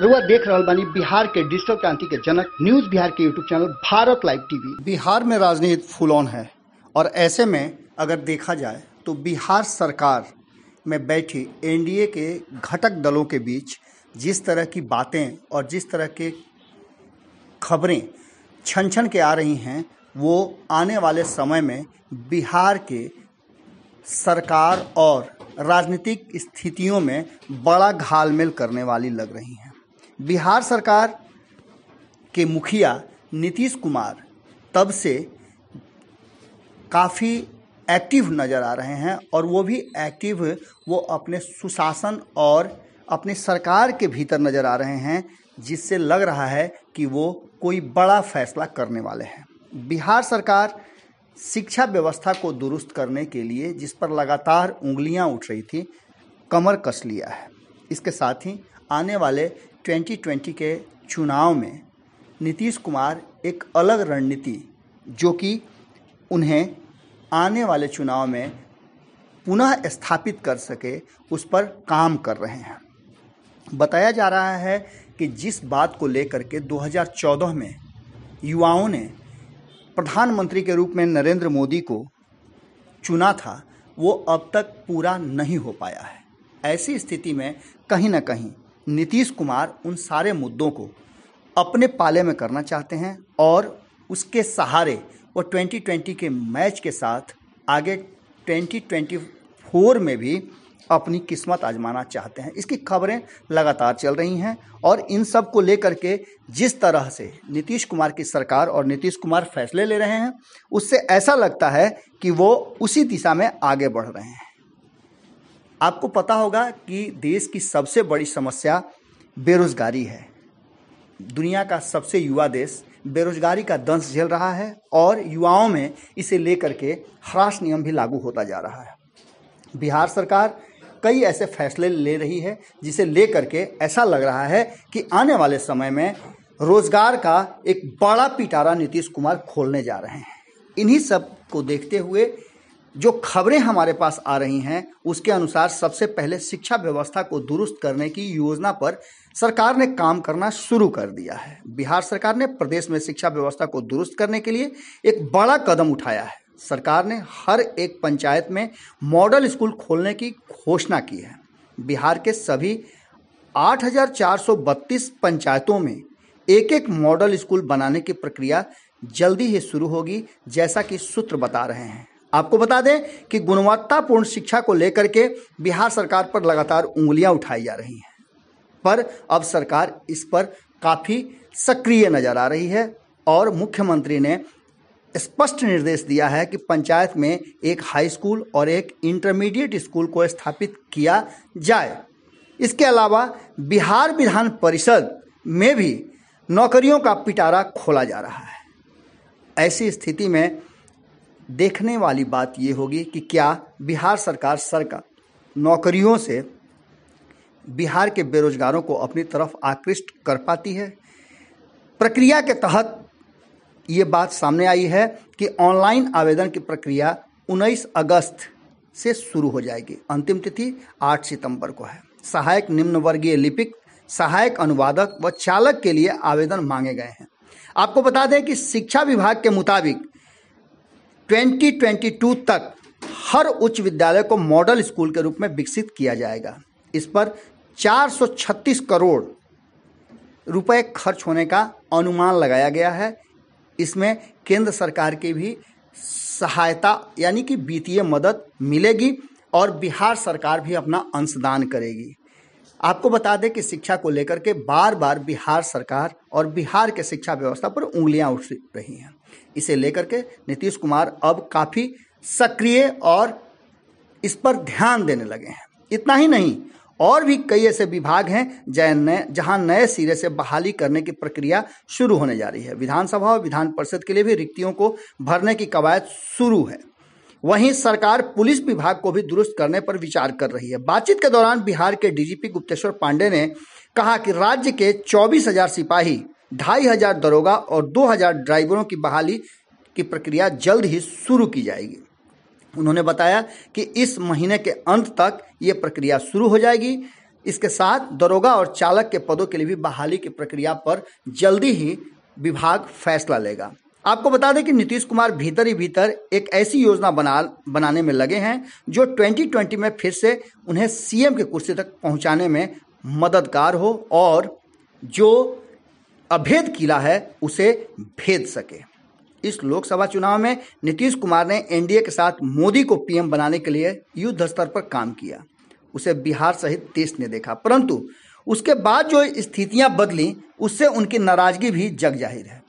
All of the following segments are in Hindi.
रुआ देख रहा बानी बिहार के डिजिटल क्रांति के जनक न्यूज़ बिहार के YouTube channel Bharat live TV. Bihar में राजनीति फुल ऑन है और ऐसे में अगर देखा जाए तो बिहार सरकार में बैठी एनडीए के घटक दलों के बीच जिस तरह की बातें और जिस तरह के खबरें छन छन के आ रही हैं, वो आने वाले समय में बिहार के सरकार और राजनीतिक स्थितियों में बड़ा घालमेल करने वाली लग रही हैं। बिहार सरकार के मुखिया नीतीश कुमार तब से काफ़ी एक्टिव नज़र आ रहे हैं और वो भी एक्टिव, वो अपने सुशासन और अपनी सरकार के भीतर नज़र आ रहे हैं, जिससे लग रहा है कि वो कोई बड़ा फैसला करने वाले हैं। बिहार सरकार शिक्षा व्यवस्था को दुरुस्त करने के लिए जिस पर लगातार उंगलियाँ उठ रही थी, कमर कस लिया है। इसके साथ ही आने वाले 2020 के चुनाव में नीतीश कुमार एक अलग रणनीति, जो कि उन्हें आने वाले चुनाव में पुनः स्थापित कर सके, उस पर काम कर रहे हैं। बताया जा रहा है कि जिस बात को लेकर के 2014 में युवाओं ने प्रधानमंत्री के रूप में नरेंद्र मोदी को चुना था, वो अब तक पूरा नहीं हो पाया है। ऐसी स्थिति में कहीं ना कहीं नीतीश कुमार उन सारे मुद्दों को अपने पाले में करना चाहते हैं और उसके सहारे वो 2020 के मैच के साथ आगे 2024 में भी अपनी किस्मत आजमाना चाहते हैं। इसकी खबरें लगातार चल रही हैं और इन सबको लेकर के जिस तरह से नीतीश कुमार की सरकार और नीतीश कुमार फैसले ले रहे हैं, उससे ऐसा लगता है कि वो उसी दिशा में आगे बढ़ रहे हैं। आपको पता होगा कि देश की सबसे बड़ी समस्या बेरोजगारी है। दुनिया का सबसे युवा देश बेरोजगारी का दंश झेल रहा है और युवाओं में इसे लेकर के ह्रास नियम भी लागू होता जा रहा है। बिहार सरकार कई ऐसे फैसले ले रही है जिसे लेकर के ऐसा लग रहा है कि आने वाले समय में रोज़गार का एक बड़ा पिटारा नीतीश कुमार खोलने जा रहे हैं। इन्हीं सबको देखते हुए जो खबरें हमारे पास आ रही हैं उसके अनुसार सबसे पहले शिक्षा व्यवस्था को दुरुस्त करने की योजना पर सरकार ने काम करना शुरू कर दिया है। बिहार सरकार ने प्रदेश में शिक्षा व्यवस्था को दुरुस्त करने के लिए एक बड़ा कदम उठाया है। सरकार ने हर एक पंचायत में मॉडल स्कूल खोलने की घोषणा की है। बिहार के सभी 8,432 पंचायतों में एक एक मॉडल स्कूल बनाने की प्रक्रिया जल्दी ही शुरू होगी जैसा कि सूत्र बता रहे हैं। आपको बता दें कि गुणवत्तापूर्ण शिक्षा को लेकर के बिहार सरकार पर लगातार उंगलियाँ उठाई जा रही हैं। पर अब सरकार इस पर काफ़ी सक्रिय नज़र आ रही है और मुख्यमंत्री ने स्पष्ट निर्देश दिया है कि पंचायत में एक हाई स्कूल और एक इंटरमीडिएट स्कूल को स्थापित किया जाए। इसके अलावा बिहार विधान परिषद में भी नौकरियों का पिटारा खोला जा रहा है। ऐसी स्थिति में देखने वाली बात ये होगी कि क्या बिहार सरकार सरकार नौकरियों से बिहार के बेरोजगारों को अपनी तरफ़ आकृष्ट कर पाती है? प्रक्रिया के तहत ये बात सामने आई है कि ऑनलाइन आवेदन की प्रक्रिया 19 अगस्त से शुरू हो जाएगी। अंतिम तिथि 8 सितंबर को है। सहायक निम्न वर्गीय लिपिक, सहायक अनुवादक व चालक के लिए आवेदन मांगे गए हैं। आपको बता दें कि शिक्षा विभाग के मुताबिक 2022 तक हर उच्च विद्यालय को मॉडल स्कूल के रूप में विकसित किया जाएगा। इस पर 436 करोड़ रुपए खर्च होने का अनुमान लगाया गया है। इसमें केंद्र सरकार की भी सहायता यानी कि वित्तीय मदद मिलेगी और बिहार सरकार भी अपना अंशदान करेगी। आपको बता दें कि शिक्षा को लेकर के बार बार बिहार सरकार और बिहार के शिक्षा व्यवस्था पर उंगलियाँ उठ रही हैं। इसे लेकर के नीतीश कुमार अब काफ़ी सक्रिय और इस पर ध्यान देने लगे हैं। इतना ही नहीं, और भी कई ऐसे विभाग हैं जहाँ नए सिरे से बहाली करने की प्रक्रिया शुरू होने जा रही है। विधानसभा और विधान परिषद के लिए भी रिक्तियों को भरने की कवायद शुरू है। वहीं सरकार पुलिस विभाग को भी दुरुस्त करने पर विचार कर रही है। बातचीत के दौरान बिहार के डीजीपी गुप्तेश्वर पांडे ने कहा कि राज्य के चौबीस हज़ार सिपाही ढाई हज़ार दरोगा और दो हज़ार ड्राइवरों की बहाली की प्रक्रिया जल्द ही शुरू की जाएगी। उन्होंने बताया कि इस महीने के अंत तक ये प्रक्रिया शुरू हो जाएगी। इसके साथ दरोगा और चालक के पदों के लिए भी बहाली की प्रक्रिया पर जल्दी ही विभाग फैसला लेगा। आपको बता दें कि नीतीश कुमार भीतर ही भीतर एक ऐसी योजना बना, बनाने में लगे हैं जो 2020 में फिर से उन्हें सीएम की कुर्सी तक पहुँचाने में मददगार हो और जो अभेद किला है, उसे भेद सके। इस लोकसभा चुनाव में नीतीश कुमार ने एनडीए के साथ मोदी को पीएम बनाने के लिए युद्ध स्तर पर काम किया। उसे बिहार सहित देश ने देखा। परंतु उसके बाद जो स्थितियाँ बदली, उससे उनकी नाराज़गी भी जग ज़ाहिर है।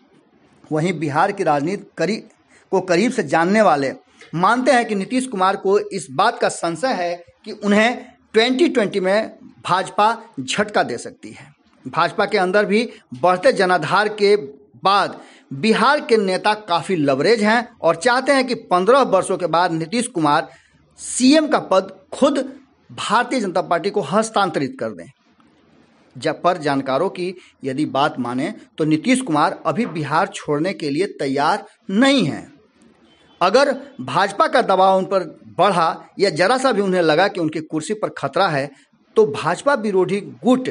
वहीं बिहार की राजनीति करीब को करीब से जानने वाले मानते हैं कि नीतीश कुमार को इस बात का संशय है कि उन्हें 2020 में भाजपा झटका दे सकती है। भाजपा के अंदर भी बढ़ते जनाधार के बाद बिहार के नेता काफ़ी लवरेज हैं और चाहते हैं कि 15 वर्षों के बाद नीतीश कुमार सीएम का पद खुद भारतीय जनता पार्टी को हस्तांतरित कर दें। जब पर जानकारों की यदि बात माने तो नीतीश कुमार अभी बिहार छोड़ने के लिए तैयार नहीं हैं। अगर भाजपा का दबाव उन पर बढ़ा या जरा सा भी उन्हें लगा कि उनकी कुर्सी पर खतरा है तो भाजपा विरोधी गुट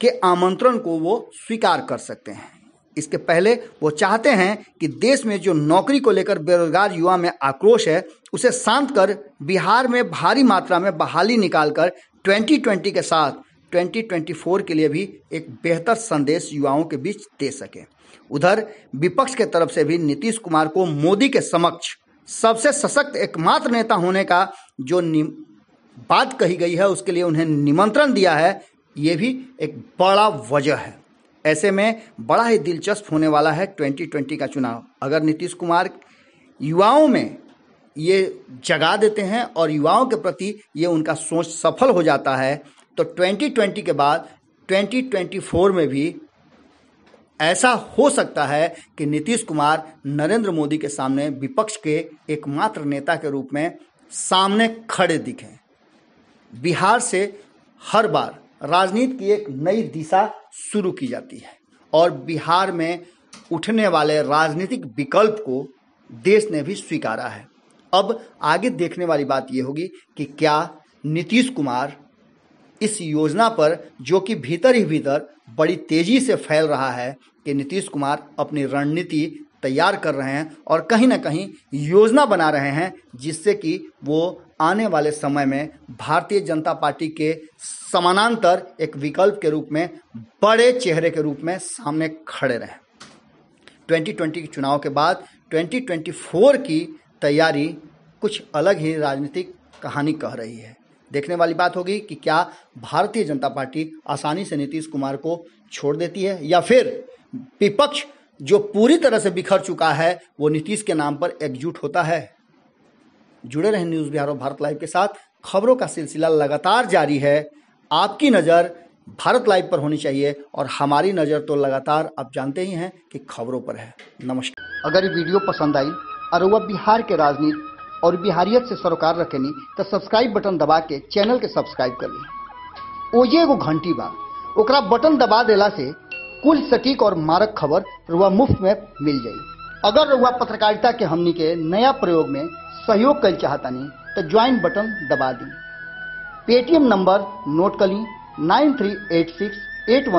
के आमंत्रण को वो स्वीकार कर सकते हैं। इसके पहले वो चाहते हैं कि देश में जो नौकरी को लेकर बेरोजगार युवा में आक्रोश है, उसे शांत कर बिहार में भारी मात्रा में बहाली निकालकर 2020 के साथ 2024 के लिए भी एक बेहतर संदेश युवाओं के बीच दे सके। उधर विपक्ष के तरफ़ से भी नीतीश कुमार को मोदी के समक्ष सबसे सशक्त एकमात्र नेता होने का जो बात कही गई है, उसके लिए उन्हें निमंत्रण दिया है ये भी एक बड़ा वजह है। ऐसे में बड़ा ही दिलचस्प होने वाला है 2020 का चुनाव। अगर नीतीश कुमार युवाओं में ये जगा देते हैं और युवाओं के प्रति ये उनका सोच सफल हो जाता है तो 2020 के बाद 2024 में भी ऐसा हो सकता है कि नीतीश कुमार नरेंद्र मोदी के सामने विपक्ष के एकमात्र नेता के रूप में सामने खड़े दिखें। बिहार से हर बार राजनीति की एक नई दिशा शुरू की जाती है और बिहार में उठने वाले राजनीतिक विकल्प को देश ने भी स्वीकारा है। अब आगे देखने वाली बात यह होगी कि क्या नीतीश कुमार इस योजना पर, जो कि भीतर ही भीतर बड़ी तेज़ी से फैल रहा है, कि नीतीश कुमार अपनी रणनीति तैयार कर रहे हैं और कहीं ना कहीं योजना बना रहे हैं, जिससे कि वो आने वाले समय में भारतीय जनता पार्टी के समानांतर एक विकल्प के रूप में, बड़े चेहरे के रूप में सामने खड़े रहे। 2020 के चुनाव के बाद 2024 की तैयारी कुछ अलग ही राजनीतिक कहानी कह रही है। देखने वाली बात होगी कि क्या भारतीय जनता पार्टी आसानी से नीतीश कुमार को छोड़ देती है या फिर विपक्ष जो पूरी तरह से बिखर चुका है, वो नीतीश के नाम पर एकजुट होता है। जुड़े रहे न्यूज़ बिहार और भारत लाइव के साथ। खबरों का सिलसिला लगातार जारी है। आपकी नज़र भारत लाइव पर होनी चाहिए और हमारी नज़र तो लगातार आप जानते ही हैं कि खबरों पर है। नमस्कार। अगर ये वीडियो पसंद आई और वह बिहार के राजनीति और बिहारियत से सरोकार रखेनी तो सब्सक्राइब बटन दबा के चैनल के सब्सक्राइब कर ली। ओजे एगो घंटी बा, ओकरा बटन दबा देला से कुल सटीक और मारक खबर रुआ मुफ़्त में मिल जाई। अगर रुआ पत्रकारिता के हमनी के नया प्रयोग में सहयोग कर चाहतनी तो ज्वाइन बटन दबा दी। पेटीएम नंबर नोट कर ली nine three eight six eight one